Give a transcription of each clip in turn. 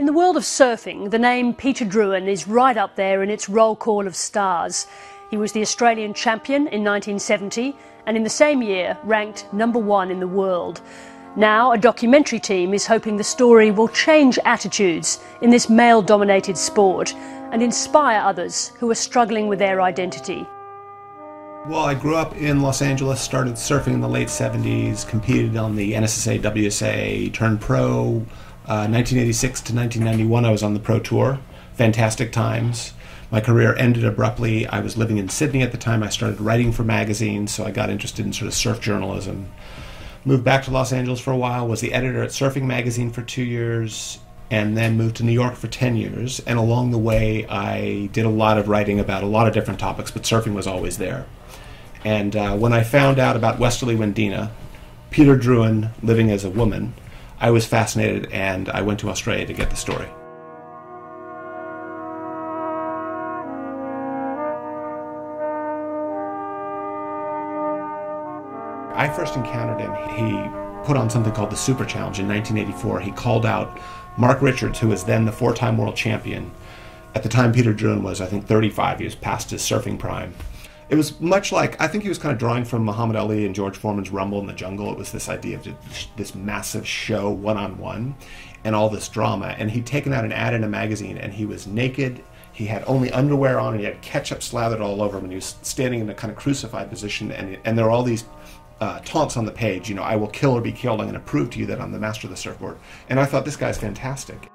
In the world of surfing, the name Peter Drouyn is right up there in its roll call of stars. He was the Australian champion in 1970 and in the same year ranked number one in the world. Now, a documentary team is hoping the story will change attitudes in this male dominated sport and inspire others who are struggling with their identity. Well, I grew up in Los Angeles, started surfing in the late 70s, competed on the NSSA, WSA, turned pro. Uh, 1986 to 1991, I was on the pro tour. Fantastic times. My career ended abruptly. I was living in Sydney at the time. I started writing for magazines, so I got interested in sort of surf journalism. Moved back to Los Angeles for a while, was the editor at Surfing Magazine for two years, and then moved to New York for 10 years. And along the way, I did a lot of writing about a lot of different topics, but surfing was always there. And uh, when I found out about Westerly Windina, Peter Drouyn living as a woman, I was fascinated and I went to Australia to get the story. I first encountered him. He put on something called the Super Challenge in 1984. He called out Mark Richards, who was then the four time world champion. At the time, Peter Drouyn was, I think, 35. He was past his surfing prime. It was much like, I think he was kind of drawing from Muhammad Ali and George Foreman's Rumble in the Jungle. It was this idea of this massive show one on one and all this drama. And he'd taken out an ad in a magazine and he was naked. He had only underwear on and he had ketchup slathered all over him and he was standing in a kind of crucified position. And, and there were all these uh, taunts on the page, you know, I will kill or be killed. I'm going to prove to you that I'm the master of the surfboard. And I thought this guy's fantastic.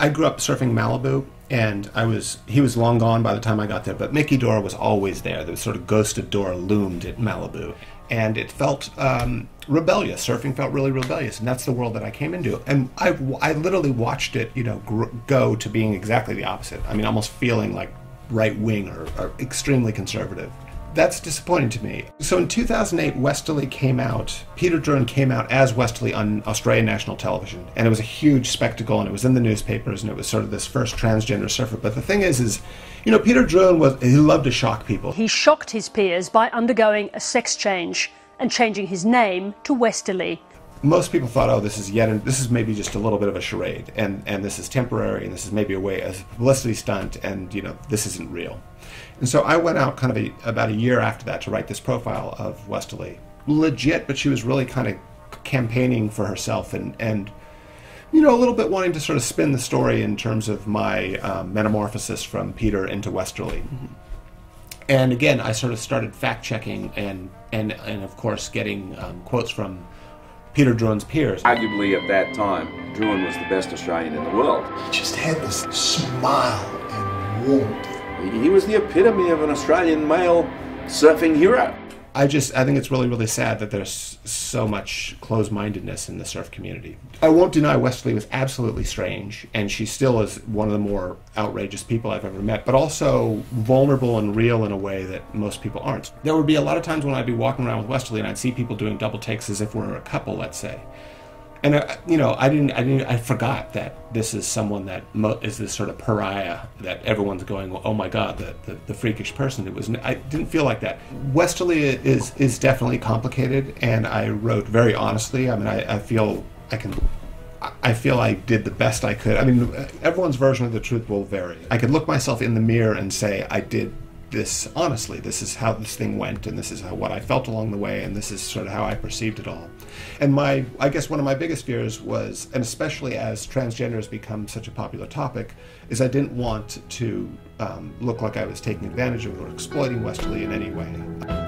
I grew up surfing Malibu, and I was he was long gone by the time I got there. But Mickey Dora was always there. The sort of ghost of Dora loomed at Malibu, and it felt um, rebellious. Surfing felt really rebellious, and that's the world that I came into. And I I literally watched it, you know, go to being exactly the opposite. I mean, almost feeling like right wing or, or extremely conservative that's disappointing to me. So in 2008, Westerly came out. Peter Drouyn came out as Westerly on Australian national television, and it was a huge spectacle, and it was in the newspapers, and it was sort of this first transgender surfer. But the thing is, is you know, Peter Drouyn was he loved to shock people. He shocked his peers by undergoing a sex change and changing his name to Westerly. Most people thought, oh, this is yet this is maybe just a little bit of a charade, and and this is temporary, and this is maybe a way a publicity stunt, and you know, this isn't real. And so I went out kind of a, about a year after that to write this profile of Westerly. Legit, but she was really kind of campaigning for herself and, and you know, a little bit wanting to sort of spin the story in terms of my um, metamorphosis from Peter into Westerly. And again, I sort of started fact checking and, and, and of course, getting um, quotes from Peter Drouyn's peers. Arguably, at that time, Drouyn was the best Australian in the world. He just had this smile and warmth he was the epitome of an Australian male surfing hero. I just I think it's really really sad that there's so much closed-mindedness in the surf community. I won't deny Westerly was absolutely strange, and she still is one of the more outrageous people I've ever met, but also vulnerable and real in a way that most people aren't. There would be a lot of times when I'd be walking around with Westerly and I'd see people doing double takes as if we're a couple, let's say, and uh, you know, I didn't, I didn't, I forgot that this is someone that is this sort of pariah that everyone's going, oh my god, the, the, the freakish person. It was, I didn't feel like that. Westerly is is definitely complicated, and I wrote very honestly. I mean, I, I feel I can. I feel I did the best I could. I mean, everyone's version of the truth will vary. I could look myself in the mirror and say I did this honestly. This is how this thing went, and this is how, what I felt along the way, and this is sort of how I perceived it all. And my, I guess one of my biggest fears was, and especially as transgender has become such a popular topic, is I didn't want to um, look like I was taking advantage of or exploiting Westerly in any way.